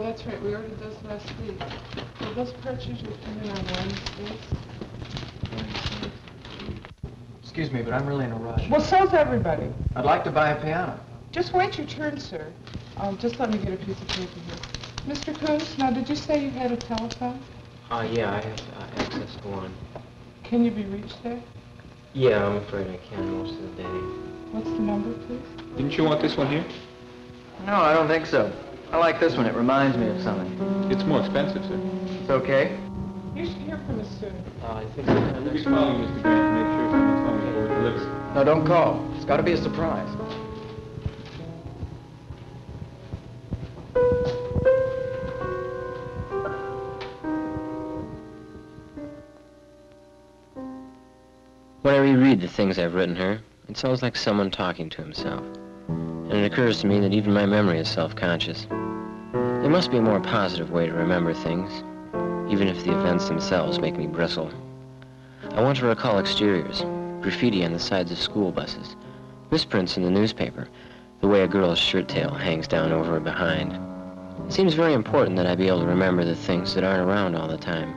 Oh, that's right, we ordered those last week. Will those parts usually come in on Wednesdays? Wednesday. Excuse me, but I'm really in a rush. Well, so's everybody. I'd like to buy a piano. Just wait your turn, sir. Um, just let me get a piece of paper here. Mr. Coombs, now, did you say you had a telephone? Uh, yeah, I have uh, access to one. Can you be reached there? Yeah, I'm afraid I can most of the day. What's the number, please? Didn't you want this one here? No, I don't think so. I like this one. It reminds me of something. It's more expensive, sir. It's okay. You should hear from us soon. Uh, I think I'm We'll be calling Mr. Grant, to make sure someone's home before it's delivered. No, don't call. It's got to be a surprise. When I reread the things I've written her, it sounds like someone talking to himself. It occurs to me that even my memory is self-conscious. There must be a more positive way to remember things, even if the events themselves make me bristle. I want to recall exteriors, graffiti on the sides of school buses, misprints in the newspaper, the way a girl's shirt tail hangs down over her behind. It seems very important that I be able to remember the things that aren't around all the time,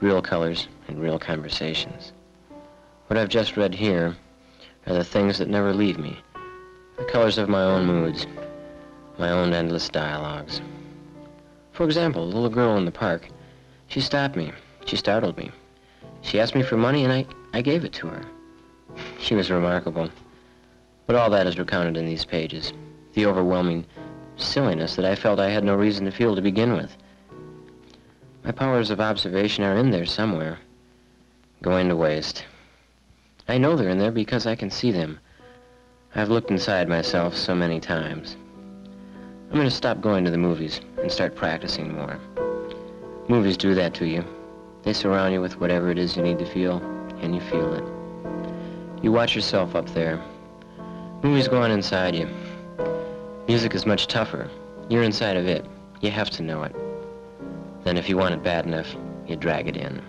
real colors and real conversations. What I've just read here are the things that never leave me, the colors of my own moods, my own endless dialogues. For example, a little girl in the park, she stopped me, she startled me. She asked me for money and I, I gave it to her. She was remarkable. But all that is recounted in these pages, the overwhelming silliness that I felt I had no reason to feel to begin with. My powers of observation are in there somewhere, going to waste. I know they're in there because I can see them. I've looked inside myself so many times. I'm going to stop going to the movies and start practicing more. Movies do that to you. They surround you with whatever it is you need to feel, and you feel it. You watch yourself up there. Movies go on inside you. Music is much tougher. You're inside of it. You have to know it. Then if you want it bad enough, you drag it in.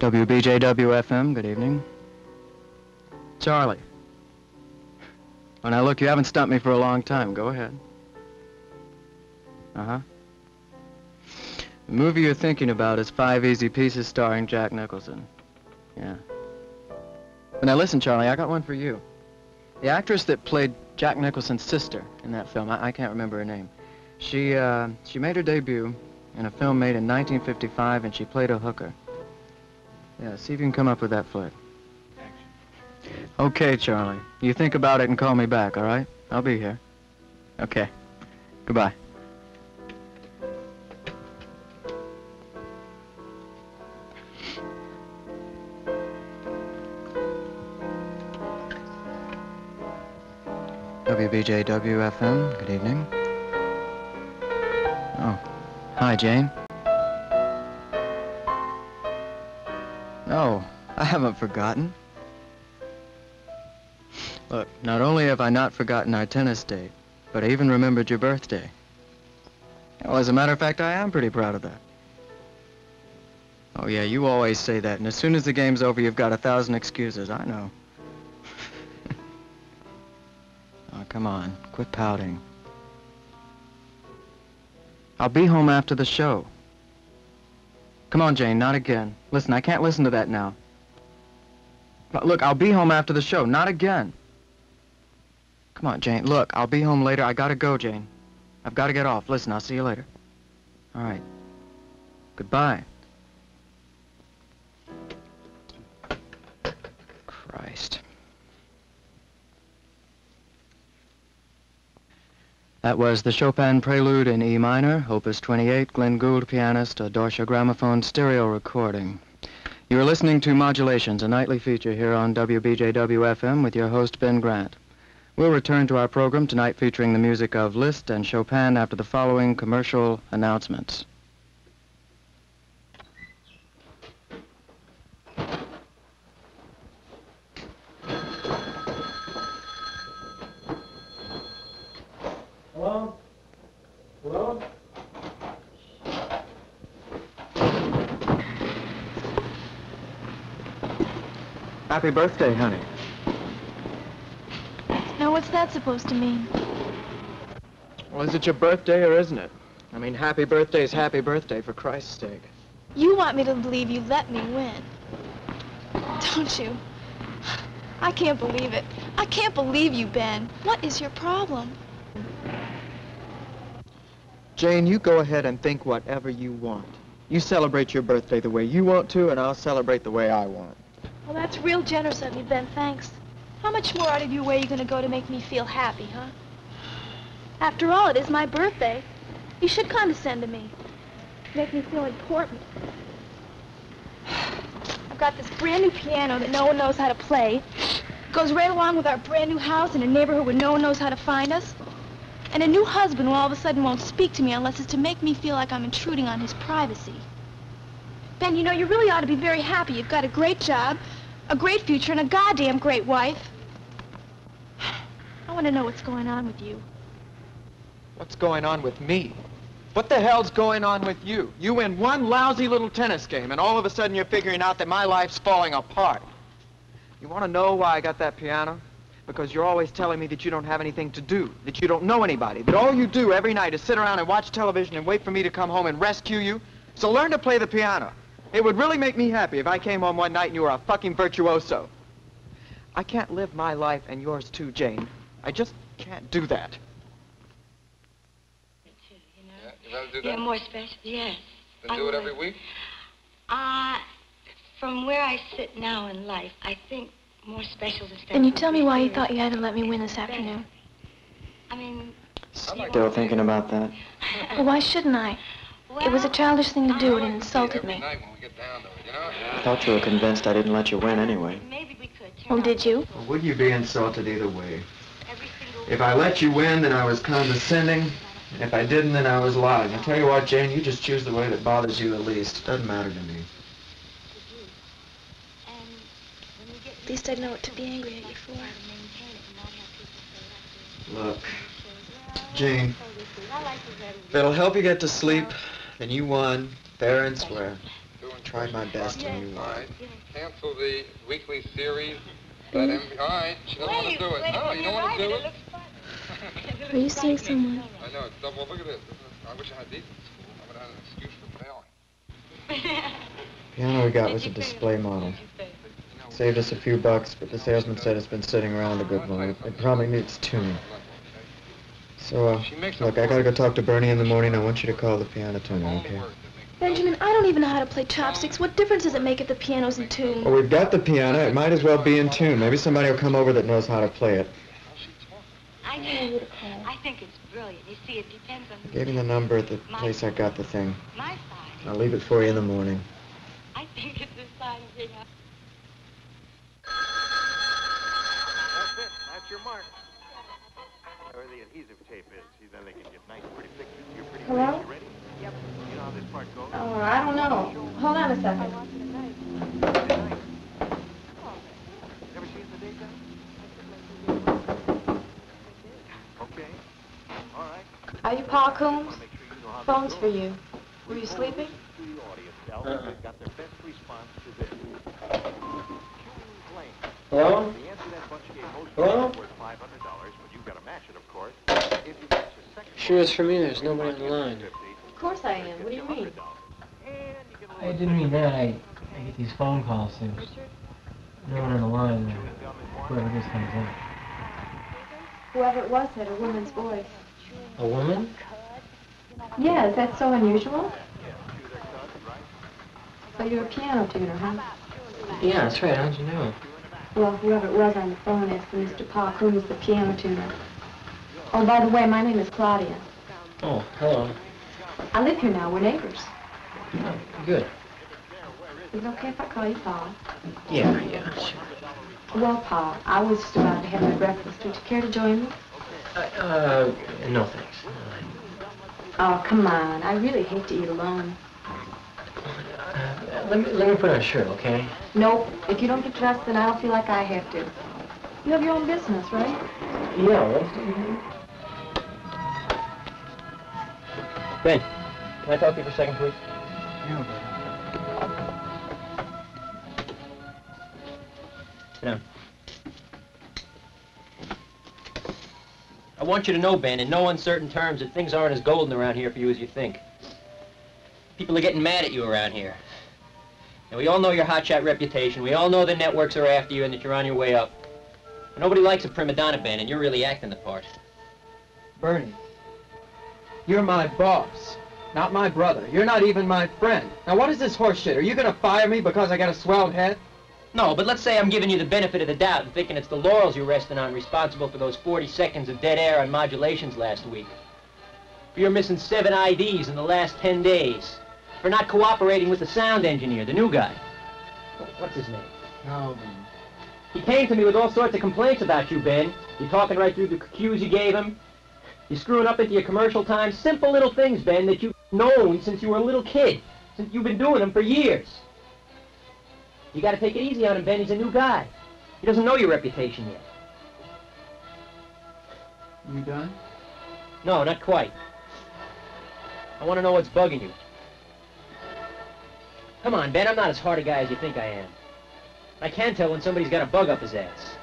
WBJW-FM, good evening. Charlie. Oh, now look, you haven't stumped me for a long time. Go ahead. Uh-huh. The movie you're thinking about is Five Easy Pieces starring Jack Nicholson. Yeah. But now listen, Charlie, I got one for you. The actress that played Jack Nicholson's sister in that film, I, I can't remember her name. She, uh, she made her debut in a film made in 1955, and she played a hooker. Yeah, see if you can come up with that flick. Okay, Charlie. You think about it and call me back, all right? I'll be here. Okay. Goodbye. WBJW-FM, good evening. Oh, hi, Jane. No, I haven't forgotten. Look, not only have I not forgotten our tennis date, but I even remembered your birthday. Well, as a matter of fact, I am pretty proud of that. Oh, yeah, you always say that, and as soon as the game's over, you've got a thousand excuses. I know. oh, come on. Quit pouting. I'll be home after the show. Come on, Jane, not again. Listen, I can't listen to that now. Look, I'll be home after the show, not again. Come on, Jane. Look, I'll be home later. I gotta go, Jane. I've gotta get off. Listen, I'll see you later. All right. Goodbye. Christ. That was the Chopin Prelude in E minor, Opus 28, Glenn Gould, pianist, a Deutsche Grammophon stereo recording. You are listening to Modulations, a nightly feature here on WBJW-FM with your host, Ben Grant. We'll return to our program tonight featuring the music of Liszt and Chopin after the following commercial announcements. Hello? Hello? Happy birthday, honey. Now, what's that supposed to mean? Well, is it your birthday or isn't it? I mean, happy birthday is happy birthday, for Christ's sake. You want me to believe you let me win. Don't you? I can't believe it. I can't believe you, Ben. What is your problem? Jane, you go ahead and think whatever you want. You celebrate your birthday the way you want to, and I'll celebrate the way I want. Well, that's real generous of you, Ben. Thanks. How much more out of your way are you going to go to make me feel happy, huh? After all, it is my birthday. You should condescend to me. Make me feel important. I've got this brand new piano that no one knows how to play. It goes right along with our brand new house in a neighborhood where no one knows how to find us. And a new husband who all of a sudden won't speak to me unless it's to make me feel like I'm intruding on his privacy. Ben, you know, you really ought to be very happy. You've got a great job, a great future, and a goddamn great wife. I want to know what's going on with you. What's going on with me? What the hell's going on with you? You win one lousy little tennis game, and all of a sudden you're figuring out that my life's falling apart. You want to know why I got that piano? Because you're always telling me that you don't have anything to do, that you don't know anybody, that all you do every night is sit around and watch television and wait for me to come home and rescue you. So learn to play the piano. It would really make me happy if I came home one night and you were a fucking virtuoso. I can't live my life and yours too, Jane. I just can't do that. Yeah, you better do Yeah, that. more special, yes. Then I do it would. every week. Uh, from where I sit now in life, I think more special than Then you tell me why you thought you had to let me win this afternoon. I mean, Still thinking about that? Well, why shouldn't I? It was a childish thing to do, and it insulted Every me. Night when we get down to it, you know? I thought you were convinced I didn't let you win anyway. maybe we could turn Well, did you? Would you be insulted either way? If I let you win, then I was condescending. If I didn't, then I was lying. I tell you what, Jane, you just choose the way that bothers you the least. It Doesn't matter to me. And when we get At least I'd know what to be angry at you for. try to maintain it and not have people say Look. Jane, it better. if it'll help you get to sleep, then you won, fair and square. Doing Tried my best and you All won. right. Cancel the weekly series. Let him. All right. She doesn't want to do it. No, you don't want to do it. Are you seeing someone? I know. It's double. Look at this. This I wish I had these in school. I would have had an excuse for failing. piano we got was a display model. Saved us a few bucks, but the salesman said it's been sitting around a good while. It probably needs tuning. So, uh, look, I gotta go talk to Bernie in the morning. I want you to call the piano tuner, okay? Benjamin, I don't even know how to play chopsticks. What difference does it make if the piano's in tune? Well, we've got the piano. It might as well be in tune. Maybe somebody will come over that knows how to play it. I think, I think it's brilliant. You see, it depends on I gave him the number at the place I got the thing. my side. I'll leave it for you in the morning. I think it's the side of being a That's it. That's your mark. Where the adhesive tape is. See, then they can get nice, pretty pictures of your pretty Hello? face. You ready? Yep. You know how this part goes? Oh, I don't know. Hold on a second. Never seen the daytime? Okay. All right. Are you Paul Coombs? Make sure you know how Phone's for you. Were you sleeping? Studio audience, Al. They've got their best response to this. Curing. Hello? The answer that bunch gave most Hello? worth $500, but you've got to match it, of course. If you match the second Sure is for me. There's nobody on the line. Of course I am. What do you mean? I didn't mean that. I, I get these phone calls. There's no one on the line. Whoever this comes in. Whoever it was had a woman's voice. A woman? Yeah, is that so unusual? So you're a piano tuner, huh? Yeah, that's right. How'd you know? Well, whoever it was on the phone is Mr. Paul Coombs, the piano tuner. Oh, by the way, my name is Claudia. Oh, hello. I live here now. We're neighbors. Oh, good. Is it okay if I call you Paul? Yeah, yeah, sure. Well, Paul, I was just about to have my breakfast. Would you care to join me? Uh, uh no thanks. Oh, come on. I really hate to eat alone. Uh, let me let me put on a shirt, okay? Nope. If you don't get dressed, then I don't feel like I have to. You have your own business, right? Yeah. Let's do Ben, can I talk to you for a second, please? Down. I want you to know, Ben, in no uncertain terms, that things aren't as golden around here for you as you think. People are getting mad at you around here. And we all know your hotshot reputation. We all know the networks are after you and that you're on your way up. But nobody likes a prima donna, Ben, and you're really acting the part. Bernie, you're my boss, not my brother. You're not even my friend. Now, what is this horse shit? Are you gonna fire me because I got a swelled head? No, but let's say I'm giving you the benefit of the doubt and thinking it's the laurels you're resting on responsible for those 40 seconds of dead air on modulations last week. For your missing seven IDs in the last 10 days. For not cooperating with the sound engineer, the new guy. What's his name? Ben. He came to me with all sorts of complaints about you, Ben. You're talking right through the cues you gave him. You're screwing up into your commercial time. Simple little things, Ben, that you've known since you were a little kid. Since you've been doing them for years. You gotta take it easy on him, Ben. He's a new guy. He doesn't know your reputation yet. You done? No, not quite. I want to know what's bugging you. Come on, Ben, I'm not as hard a guy as you think I am. I can tell when somebody's got a bug up his ass.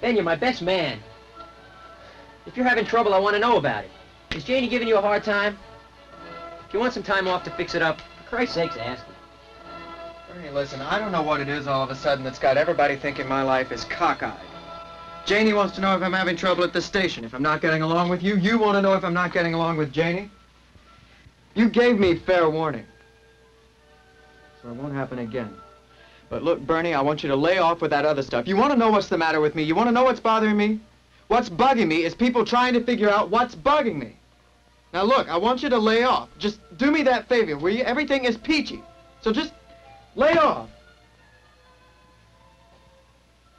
Ben, you're my best man. If you're having trouble, I want to know about it. Is Janie giving you a hard time? If you want some time off to fix it up, for Christ's sakes, ask her. Bernie, listen, I don't know what it is all of a sudden that's got everybody thinking my life is cockeyed. Janie wants to know if I'm having trouble at the station. If I'm not getting along with you, you want to know if I'm not getting along with Janie? You gave me fair warning. So it won't happen again. But look, Bernie, I want you to lay off with that other stuff. You want to know what's the matter with me? You want to know what's bothering me? What's bugging me is people trying to figure out what's bugging me. Now look, I want you to lay off. Just do me that favor, will you? Everything is peachy. So just lay off.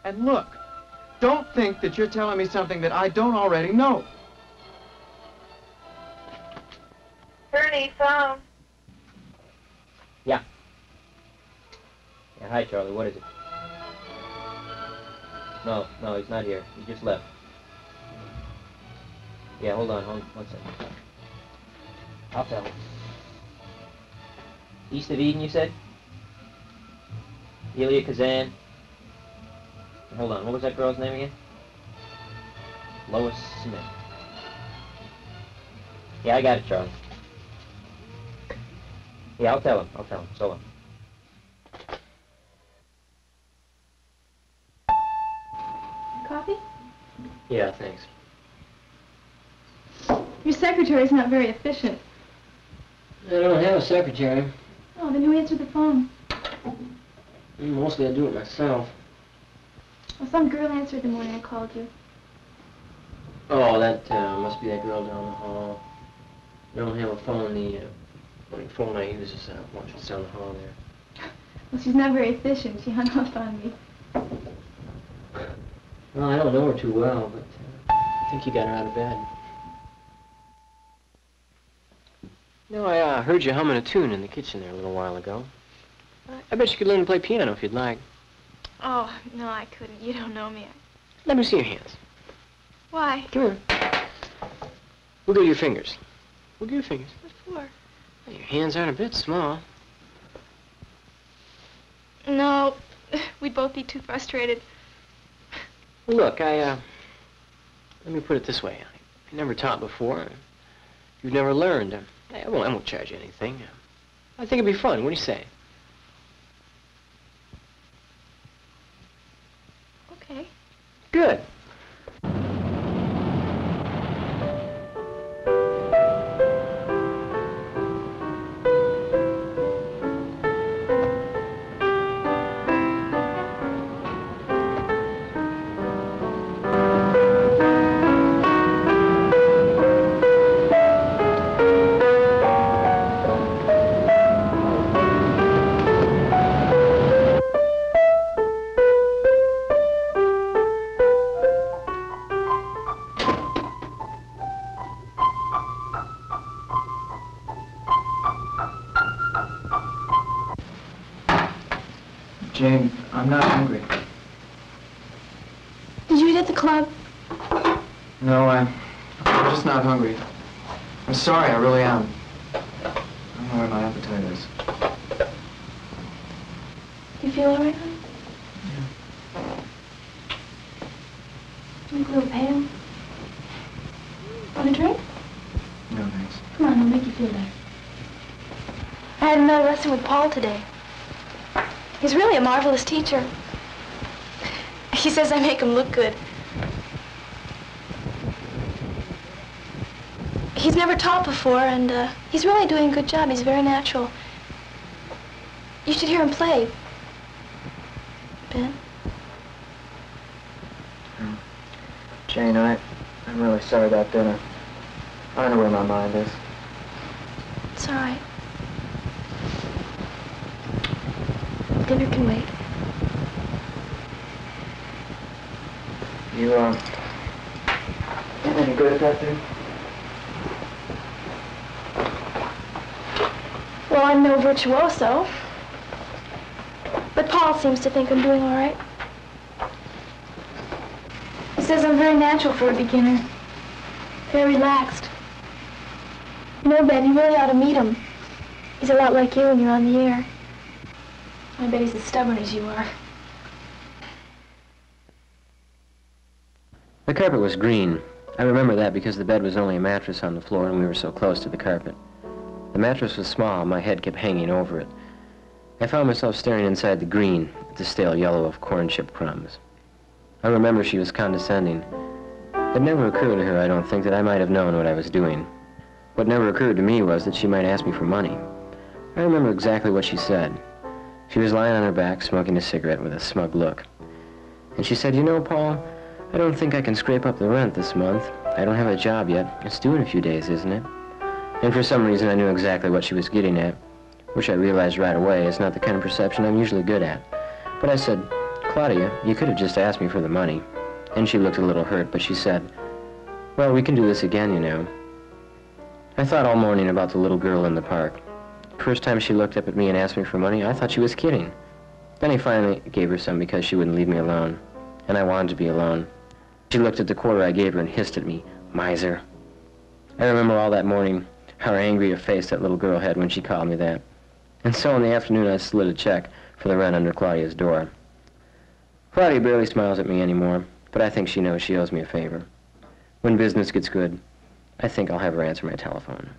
And look, don't think that you're telling me something that I don't already know. Bernie, phone. Yeah, Yeah, hi, Charlie. What is it? No, no, he's not here. He just left. Yeah, hold on, hold one second. I'll tell him. East of Eden, you said? Elia Kazan. Hold on, what was that girl's name again? Lois Smith. Yeah, I got it, Charlie. Yeah, I'll tell him. I'll tell him. So long. Coffee? Yeah, thanks. Your secretary's not very efficient. I don't have a secretary. Oh, then who answered the phone? Mostly I do it myself. Well, some girl answered the morning I called you. Oh, that uh, must be that girl down the hall. I don't have a phone. The uh, phone I use is uh, one that's down the hall there. Well, she's not very efficient. She hung up on me. Well, I don't know her too well, but uh, I think you got her out of bed. No, I uh, heard you humming a tune in the kitchen there a little while ago. I bet you could learn to play piano if you'd like. Oh, no, I couldn't. You don't know me. Let me see your hands. Why? Come here. Wiggle your fingers. Wiggle your fingers. What for? Well, your hands aren't a bit small. No, we'd both be too frustrated. Look, I, uh, let me put it this way. I, I never taught before. You've never learned. I, won't, I won't charge you anything. I think it'd be fun. What do you say? little pale. Want a drink? No, thanks. Come on, I'll make you feel better. I had another lesson with Paul today. He's really a marvelous teacher. He says I make him look good. He's never taught before, and uh, he's really doing a good job. He's very natural. You should hear him play. Sorry about dinner. I don't know where my mind is. It's all right. Dinner can wait. You, um, any good at that thing? Well, I'm no virtuoso. But Paul seems to think I'm doing all right. He says I'm very natural for a beginner. Very relaxed. You know, Ben, you really ought to meet him. He's a lot like you when you're on the air. I bet he's as stubborn as you are. The carpet was green. I remember that because the bed was only a mattress on the floor and we were so close to the carpet. The mattress was small, my head kept hanging over it. I found myself staring inside the green at the stale yellow of corn chip crumbs. I remember she was condescending. It never occurred to her, I don't think, that I might have known what I was doing. What never occurred to me was that she might ask me for money. I remember exactly what she said. She was lying on her back, smoking a cigarette with a smug look. And she said, you know, Paul, I don't think I can scrape up the rent this month. I don't have a job yet. It's due in a few days, isn't it? And for some reason, I knew exactly what she was getting at, which I realized right away is not the kind of perception I'm usually good at. But I said, Claudia, you could have just asked me for the money. And she looked a little hurt, but she said, well, we can do this again, you know. I thought all morning about the little girl in the park. First time she looked up at me and asked me for money, I thought she was kidding. Then I finally gave her some because she wouldn't leave me alone. And I wanted to be alone. She looked at the quarter I gave her and hissed at me, miser. I remember all that morning how angry a face that little girl had when she called me that. And so in the afternoon I slid a check for the rent under Claudia's door. Claudia barely smiles at me anymore, but I think she knows she owes me a favor. When business gets good, I think I'll have her answer my telephone.